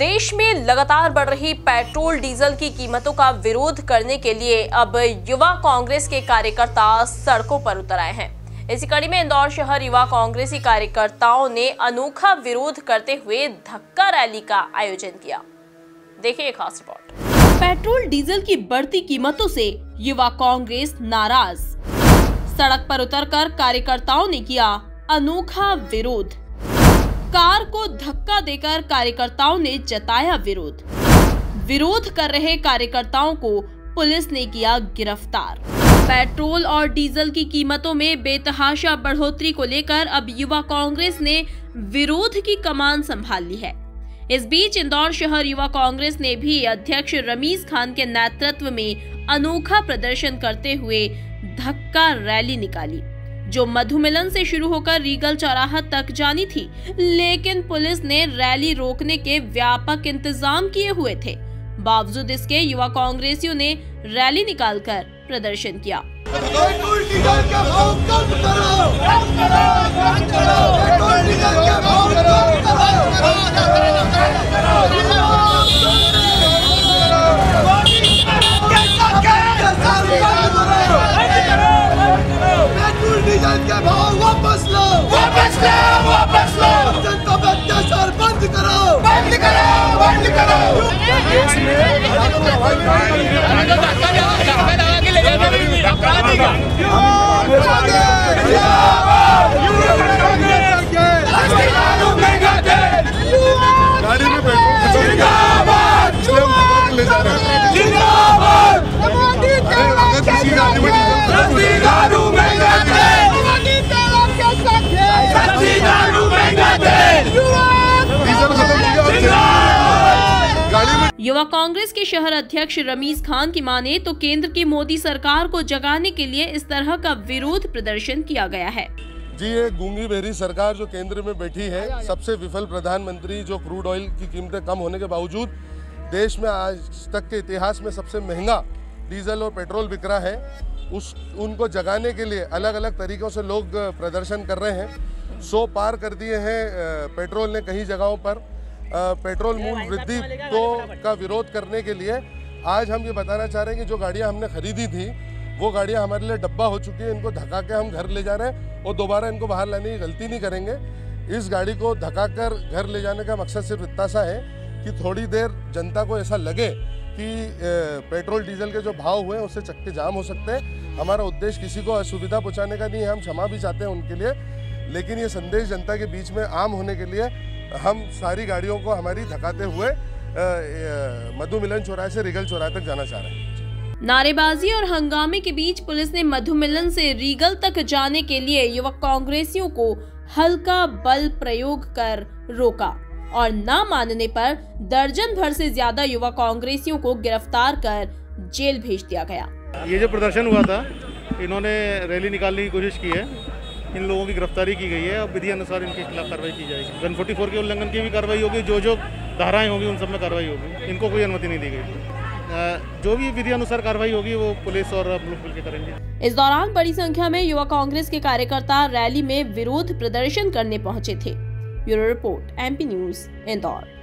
देश में लगातार बढ़ रही पेट्रोल, डीजल की कीमतों का विरोध करने के लिए अब युवा कांग्रेस के कार्यकर्ता सड़कों पर उतर आए हैं। इसी कड़ी में इंदौर शहर युवा कांग्रेसी कार्यकर्ताओं ने अनोखा विरोध करते हुए धक्का रैली का आयोजन किया। देखिए खास रिपोर्ट। पेट्रोल, डीजल की बढ़ती कीमतों से युवा कांग्रेस नाराज़। सड़क पर उतरकर कार्यकर्ताओं ने किया अनोखा विरोध। कार को धक्का देकर कार्यकर्ताओं ने जताया विरोध। विरोध कर रहे कार्यकर्ताओं को पुलिस ने किया गिरफ़्तार। पेट्रोल और डीजल की कीमतों में बेतहाशा बढ़ोतरी को लेकर अब युवा कांग्रेस ने विरोध की कमान संभाल ली है। इस बीच इंदौर शहर युवा कांग्रेस ने भी अध्यक्ष रमीज खान के नेतृत्व में अनोखा प्रदर्शन करते हुए धक्का रैली निकाली। जो मधुमिलन से शुरू होकर रीगल चौराहा तक जानी थी, लेकिन पुलिस ने रैली रोकने के व्यापक इंतज़ाम किए हुए थे। बावजूद इसके, युवा कांग्रेसियों ने रैली निकालकर प्रदर्शन किया। भाव वापस लो। वापस लो वापस लो। जनता पे अत्याचार बंद करो। बंद करो बंद करो। महँगा तेल गाड़ी में पेट्रोल खत्म गया इसलिए हम पेट्रोल ले जा रहे हैं जिंदाबाद। अरे अगर किसी गाड़ी में युवा कांग्रेस के शहर अध्यक्ष रमीज खान की माने तो केंद्र की मोदी सरकार को जगाने के लिए इस तरह का विरोध प्रदर्शन किया गया है। जी, ये गूँगी बहरी सरकार जो केंद्र में बैठी है, सबसे विफल प्रधानमंत्री जो क्रूड ऑयल की कीमतें कम होने के बावजूद, देश में आज तक के इतिहास में सबसे महँगा डीजल और पेट्रोल बिक रहा है। उस, उनको जगाने के लिए अलग अलग तरीकों से लोग प्रदर्शन कर रहे हैं। सौ पार कर दिए हैं पेट्रोल ने कई जगहों पर। पेट्रोल मूल्य वृद्धि को का विरोध करने के लिए आज हम ये बताना चाह रहे हैं कि जो गाड़ियाँ हमने खरीदी थी वो गाड़ियाँ हमारे लिए डब्बा हो चुकी है इनको धका के हम घर ले जा रहे हैं और दोबारा इनको बाहर लाने की गलती नहीं करेंगे। इस गाड़ी को धका कर घर ले जाने का मकसद सिर्फ़ इतना सा है कि थोड़ी देर जनता को ऐसा लगे कि पेट्रोल डीजल के जो भाव हुए उससे चक्के जाम हो सकते हैं। हमारा उद्देश्य किसी को असुविधा पहुँचाने का नहीं है हम क्षमा भी चाहते हैं उनके लिए लेकिन ये संदेश जनता के बीच में आम होने के लिए हम सारी गाड़ियों को हमारी धकाते हुए मधु मिलन चौराहे से रिगल चौराहे तक जाना चाह रहे हैं। नारेबाजी और हंगामे के बीच पुलिस ने मधुमिलन से रीगल तक जाने के लिए युवक कांग्रेसियों को हल्का बल प्रयोग कर रोका और न मानने पर दर्जन भर से ज़्यादा युवा कांग्रेसियों को गिरफ़्तार कर जेल भेज दिया गया। ये जो प्रदर्शन हुआ था इन्होंने रैली निकालने की कोशिश की है। इन लोगों की गिरफ्तारी की गई है। और विधि अनुसार इनके खिलाफ कार्रवाई की जाएगी। वन फोर्टी फोर के उल्लंघन की भी कार्रवाई होगी। जो जो धाराएँ होंगी, उन सब में कार्रवाई होगी। इनको कोई अनुमति नहीं दी गई। जो भी विधि अनुसार कार्रवाई होगी, वो पुलिस और लोग मिलकर करेंगे। इस दौरान बड़ी संख्या में युवा कांग्रेस के कार्यकर्ता रैली में विरोध प्रदर्शन करने पहुँचे थे। Bureau report MP news Indore.